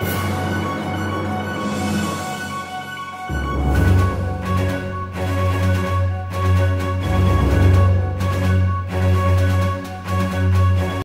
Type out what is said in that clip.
Bye.